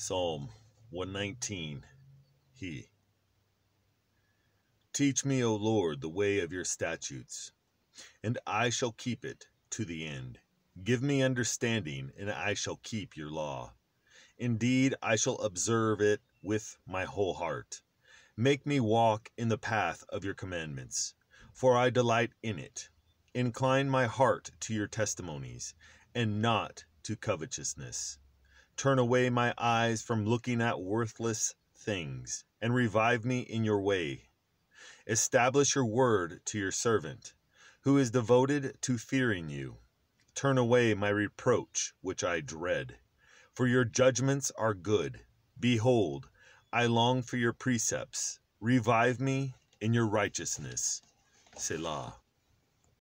Psalm 119 He. Teach me, O Lord, the way of your statutes, and I shall keep it to the end. Give me understanding, and I shall keep your law. Indeed, I shall observe it with my whole heart. Make me walk in the path of your commandments, for I delight in it. Incline my heart to your testimonies, and not to covetousness. Turn away my eyes from looking at worthless things, and revive me in your way. Establish your word to your servant, who is devoted to fearing you. Turn away my reproach, which I dread. For your judgments are good. Behold, I long for your precepts. Revive me in your righteousness. Selah.